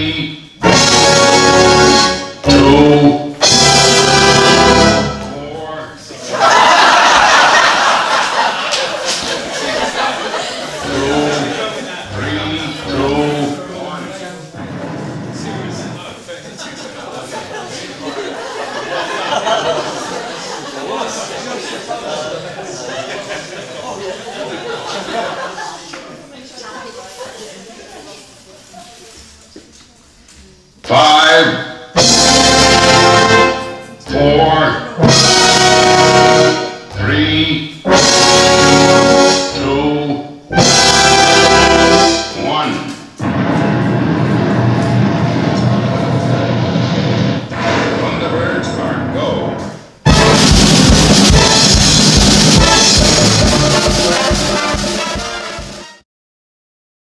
Yeah. five, four,